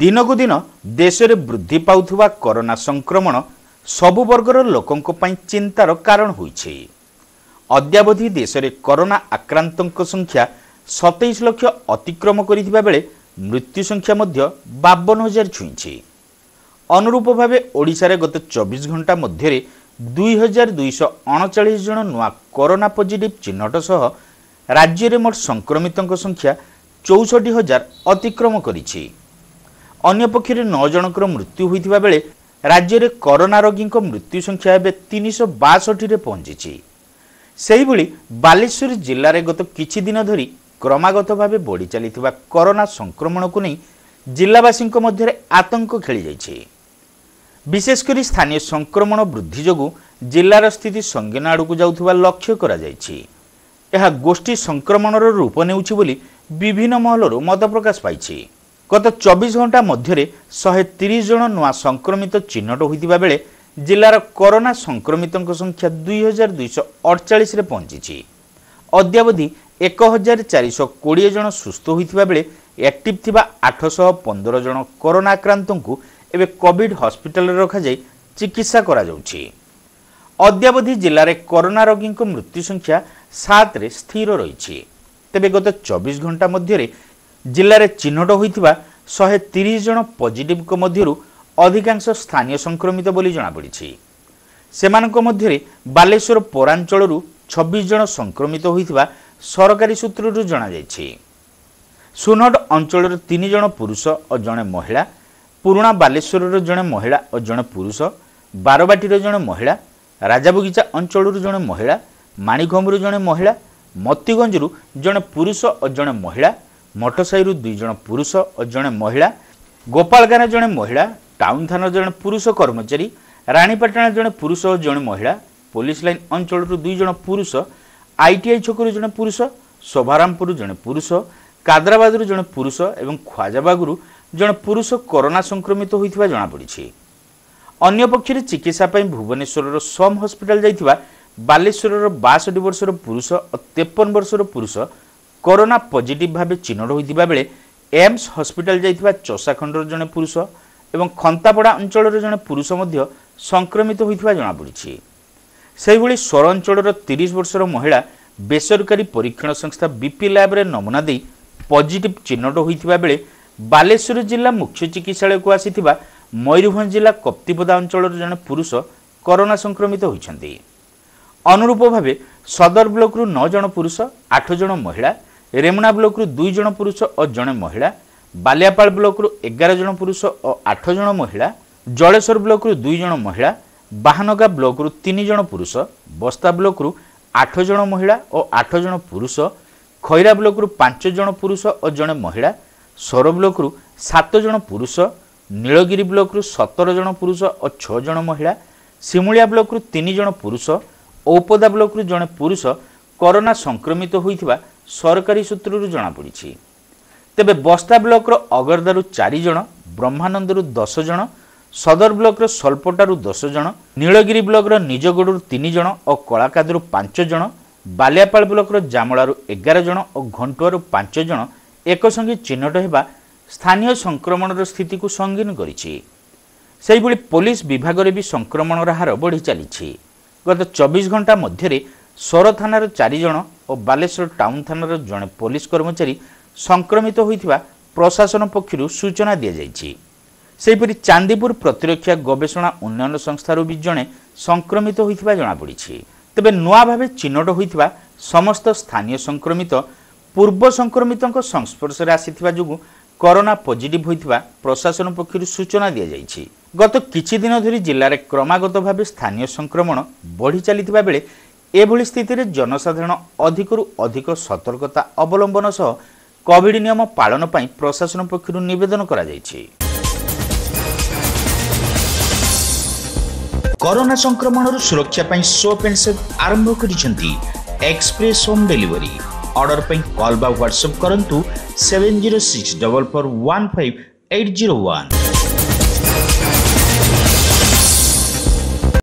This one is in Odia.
ଦିନକୁ ଦିନ ଦେଶରେ ବୃଦ୍ଧି ପାଉଥିବା କରୋନା ସଂକ୍ରମଣ ସବୁ ବର୍ଗର ଲୋକଙ୍କ ପାଇଁ ଚିନ୍ତାର କାରଣ ହୋଇଛି। ଅଦ୍ୟାବଧି ଦେଶରେ କରୋନା ଆକ୍ରାନ୍ତଙ୍କ ସଂଖ୍ୟା ସତେଇଶ ଲକ୍ଷ ଅତିକ୍ରମ କରିଥିବା ବେଳେ ମୃତ୍ୟୁ ସଂଖ୍ୟା ମଧ୍ୟ ବାବନ ହଜାର ଛୁଇଁଛି। ଅନୁରୂପ ଭାବେ ଓଡ଼ିଶାରେ ଗତ ଚବିଶ ଘଣ୍ଟା ମଧ୍ୟରେ ଦୁଇ ହଜାର ଦୁଇଶହ ଅଣଚାଳିଶ ଜଣ ନୂଆ କରୋନା ପଜିଟିଭ୍ ଚିହ୍ନଟ ସହ ରାଜ୍ୟରେ ମୋଟ ସଂକ୍ରମିତଙ୍କ ସଂଖ୍ୟା ଚଉଷଠି ହଜାର ଅତିକ୍ରମ କରିଛି। ଅନ୍ୟପକ୍ଷରେ ନଅ ଜଣଙ୍କର ମୃତ୍ୟୁ ହୋଇଥିବା ବେଳେ ରାଜ୍ୟରେ କରୋନା ରୋଗୀଙ୍କ ମୃତ୍ୟୁ ସଂଖ୍ୟା ଏବେ ତିନିଶହ ବାଷଠିରେ ପହଞ୍ଚିଛି। ସେହିଭଳି ବାଲେଶ୍ୱର ଜିଲ୍ଲାରେ ଗତ କିଛି ଦିନ ଧରି କ୍ରମାଗତ ଭାବେ ବଢ଼ି ଚାଲିଥିବା କରୋନା ସଂକ୍ରମଣକୁ ନେଇ ଜିଲ୍ଲାବାସୀଙ୍କ ମଧ୍ୟରେ ଆତଙ୍କ ଖେଳିଯାଇଛି। ବିଶେଷ କରି ସ୍ଥାନୀୟ ସଂକ୍ରମଣ ବୃଦ୍ଧି ଯୋଗୁଁ ଜିଲ୍ଲାର ସ୍ଥିତି ସଙ୍ଗୀନ ଆଡ଼କୁ ଯାଉଥିବା ଲକ୍ଷ୍ୟ କରାଯାଇଛି। ଏହା ଗୋଷ୍ଠୀ ସଂକ୍ରମଣର ରୂପ ନେଉଛି ବୋଲି ବିଭିନ୍ନ ମହଲରୁ ମତ ପ୍ରକାଶ ପାଇଛି। গত চব্বিশ ঘণ্টা মধ্যে শহে তিরিশ জন নূয়া সংক্রমিত চিহ্নট হয়ে বেড়ে জেলার করোনা সংক্রমিত সংখ্যা দুই হাজার দুইশ অড়চাশে পঞ্চিছি অদ্যাবধি এক হাজার চারিশ কোড়িয়ে জন সুস্থ হয়ে বেড়ে একটিভ থাকা আঠশ পনেরো জন করোনা আক্রান্ত এবে কোভিড হসপিটালে রখাযাই চিকিৎসা করা যাচ্ছে অদ্যাবধি জেলার করোনা রোগীঙ্ মৃত্যু সংখ্যা সাতরে স্থির রয়েছে তেবে গত চব্বিশ ঘণ্টা মধ্যে ଜିଲ୍ଲାରେ ଚିହ୍ନଟ ହୋଇଥିବା ଶହେ ତିରିଶ ଜଣ ପଜିଟିଭ୍ଙ୍କ ମଧ୍ୟରୁ ଅଧିକାଂଶ ସ୍ଥାନୀୟ ସଂକ୍ରମିତ ବୋଲି ଜଣାପଡ଼ିଛି। ସେମାନଙ୍କ ମଧ୍ୟରେ ବାଲେଶ୍ୱର ପୌରାଞ୍ଚଳରୁ ଛବିଶ ଜଣ ସଂକ୍ରମିତ ହୋଇଥିବା ସରକାରୀ ସୂତ୍ରରୁ ଜଣାଯାଇଛି। ସୁନଟ ଅଞ୍ଚଳର ତିନି ଜଣ ପୁରୁଷ ଓ ଜଣେ ମହିଳା ପୁରୁଣା ବାଲେଶ୍ୱରର ଜଣେ ମହିଳା ଓ ଜଣେ ପୁରୁଷ ବାରବାଟୀର ଜଣେ ମହିଳା ରାଜାବଗିଚା ଅଞ୍ଚଳରୁ ଜଣେ ମହିଳା ମାଣିକମ୍ବରୁ ଜଣେ ମହିଳା ମତିଗଞ୍ଜରୁ ଜଣେ ପୁରୁଷ ଓ ଜଣେ ମହିଳା ମଠସାହିରୁ ଦୁଇ ଜଣ ପୁରୁଷ ଓ ଜଣେ ମହିଳା ଗୋପାଳଗାଁରେ ଜଣେ ମହିଳା ଟାଉନ ଥାନାର ଜଣେ ପୁରୁଷ କର୍ମଚାରୀ ରାଣୀପାଟଣା ଜଣେ ପୁରୁଷ ଓ ଜଣେ ମହିଳା ପୋଲିସ ଲାଇନ୍ ଅଞ୍ଚଳରୁ ଦୁଇ ଜଣ ପୁରୁଷ ଆଇଟିଆଇ ଛକରୁ ଜଣେ ପୁରୁଷ ଶୋଭାରାମପୁରରୁ ଜଣେ ପୁରୁଷ କାଦରାବାଦରୁ ଜଣେ ପୁରୁଷ ଏବଂ ଖ୍ୱାଜାବାଗରୁ ଜଣେ ପୁରୁଷ କରୋନା ସଂକ୍ରମିତ ହୋଇଥିବା ଜଣାପଡ଼ିଛି। ଅନ୍ୟପକ୍ଷରେ ଚିକିତ୍ସା ପାଇଁ ଭୁବନେଶ୍ୱରର ସମ୍ ହସ୍ପିଟାଲ ଯାଇଥିବା ବାଲେଶ୍ୱରର ବାଷଠି ବର୍ଷର ପୁରୁଷ ଓ ତେପନ ବର୍ଷର ପୁରୁଷ କରୋନା ପଜିଟିଭ୍ ଭାବେ ଚିହ୍ନଟ ହୋଇଥିବା ବେଳେ ଏମ୍ସ ହସ୍ପିଟାଲ ଯାଇଥିବା ଚଷାଖଣ୍ଡର ଜଣେ ପୁରୁଷ ଏବଂ ଖନ୍ତାପଡ଼ା ଅଞ୍ଚଳର ଜଣେ ପୁରୁଷ ମଧ୍ୟ ସଂକ୍ରମିତ ହୋଇଥିବା ଜଣାପଡ଼ିଛି। ସେହିଭଳି ସୋର ଅଞ୍ଚଳର ତିରିଶ ବର୍ଷର ମହିଳା ବେସରକାରୀ ପରୀକ୍ଷଣ ସଂସ୍ଥା ବିପି ଲ୍ୟାବ୍ରେ ନମୁନା ଦେଇ ପଜିଟିଭ୍ ଚିହ୍ନଟ ହୋଇଥିବା ବେଳେ ବାଲେଶ୍ୱର ଜିଲ୍ଲା ମୁଖ୍ୟ ଚିକିତ୍ସାଳୟକୁ ଆସିଥିବା ମୟୂରଭଞ୍ଜ ଜିଲ୍ଲା କପ୍ତିପଦା ଅଞ୍ଚଳର ଜଣେ ପୁରୁଷ କରୋନା ସଂକ୍ରମିତ ହୋଇଛନ୍ତି। ଅନୁରୂପ ଭାବେ ସଦର ବ୍ଲକରୁ ନଅ ଜଣ ପୁରୁଷ ଆଠ ଜଣ ମହିଳା ରେମୁଣା ବ୍ଲକରୁ ଦୁଇ ଜଣ ପୁରୁଷ ଓ ଜଣେ ମହିଳା ବାଲିଆପାଳ ବ୍ଲକରୁ ଏଗାର ଜଣ ପୁରୁଷ ଓ ଆଠ ଜଣ ମହିଳା ଜଳେଶ୍ୱର ବ୍ଲକରୁ ଦୁଇ ଜଣ ମହିଳା ବାହାନଗା ବ୍ଲକରୁ ତିନି ଜଣ ପୁରୁଷ ବସ୍ତା ବ୍ଲକରୁ ଆଠ ଜଣ ମହିଳା ଓ ଆଠ ଜଣ ପୁରୁଷ ଖଇରା ବ୍ଲକରୁ ପାଞ୍ଚ ଜଣ ପୁରୁଷ ଓ ଜଣେ ମହିଳା ସୋର ବ୍ଲକରୁ ସାତ ଜଣ ପୁରୁଷ ନୀଳଗିରି ବ୍ଲକରୁ ସତର ଜଣ ପୁରୁଷ ଓ ଛଅ ଜଣ ମହିଳା ସିମୁଳିଆ ବ୍ଲକରୁ ତିନି ଜଣ ପୁରୁଷ ଔପଦା ବ୍ଲକରୁ ଜଣେ ପୁରୁଷ କରୋନା ସଂକ୍ରମିତ ହୋଇଥିବା ସରକାରୀ ସୂତ୍ରରୁ ଜଣାପଡ଼ିଛି। ତେବେ ବସ୍ତା ବ୍ଲକର ଅଗରଦାରୁ ଚାରି ଜଣ ବ୍ରହ୍ମାନନ୍ଦରୁ ଦଶ ଜଣ ସଦର ବ୍ଲକର ସଲ୍ପଟାରୁ ଦଶ ଜଣ ନୀଳଗିରି ବ୍ଲକର ନିଜଗଡ଼ରୁ ତିନି ଜଣ ଓ କଳାକାଦରୁ ପାଞ୍ଚ ଜଣ ବାଲିଆପାଳ ବ୍ଲକର ଜାମଳାରୁ ଏଗାର ଜଣ ଓ ଘଣ୍ଟୁଆରୁ ପାଞ୍ଚ ଜଣ ଏକସଙ୍ଗେ ଚିହ୍ନଟ ହେବା ସ୍ଥାନୀୟ ସଂକ୍ରମଣର ସ୍ଥିତିକୁ ସଙ୍ଗୀନ କରିଛି। ସେହିଭଳି ପୋଲିସ ବିଭାଗରେ ବି ସଂକ୍ରମଣର ହାର ବଢ଼ି ଚାଲିଛି। ଗତ ଚବିଶ ଘଣ୍ଟା ମଧ୍ୟରେ ସୋର ଥାନାର ଚାରି ଜଣ ଓ ବାଲେଶ୍ୱର ଟାଉନ ଥାନାର ଜଣେ ପୋଲିସ କର୍ମଚାରୀ ସଂକ୍ରମିତ ହୋଇଥିବା ପ୍ରଶାସନ ପକ୍ଷରୁ ସୂଚନା ଦିଆଯାଇଛି। ସେହିପରି ଚାନ୍ଦିପୁର ପ୍ରତିରକ୍ଷା ଗବେଷଣା ଉନ୍ନୟନ ସଂସ୍ଥାରୁ ବି ଜଣେ ସଂକ୍ରମିତ ହୋଇଥିବା ଜଣାପଡ଼ିଛି। ତେବେ ନୂଆ ଭାବେ ଚିହ୍ନଟ ହୋଇଥିବା ସମସ୍ତ ସ୍ଥାନୀୟ ସଂକ୍ରମିତ ପୂର୍ବ ସଂକ୍ରମିତଙ୍କ ସଂସ୍ପର୍ଶରେ ଆସିଥିବା ଯୋଗୁଁ କରୋନା ପଜିଟିଭ୍ ହୋଇଥିବା ପ୍ରଶାସନ ପକ୍ଷରୁ ସୂଚନା ଦିଆଯାଇଛି। ଗତ କିଛି ଦିନ ଧରି ଜିଲ୍ଲାରେ କ୍ରମାଗତ ଭାବେ ସ୍ଥାନୀୟ ସଂକ୍ରମଣ ବଢ଼ି ଚାଲିଥିବା ବେଳେ ଏଭଳି ସ୍ଥିତିରେ ଜନସାଧାରଣ ଅଧିକରୁ ଅଧିକ ସତର୍କତା ଅବଲମ୍ବନ ସହ କୋଭିଡ୍ ନିୟମ ପାଳନ ପାଇଁ ପ୍ରଶାସନ ପକ୍ଷରୁ ନିବେଦନ କରାଯାଇଛି। କରୋନା ସଂକ୍ରମଣରୁ ସୁରକ୍ଷା ପାଇଁ ସୋପ୍ ଆଣ୍ଡ ସେପ୍ ଆରମ୍ଭ କରିଛନ୍ତି ଏକ୍ସପ୍ରେସ୍ ହୋମ୍ ଡେଲିଭରି। ଅର୍ଡର ପାଇଁ କଲ୍ ବା ହ୍ୱାଟ୍ସଆପ୍ କରନ୍ତୁ seven zero six double four one five eight zero one.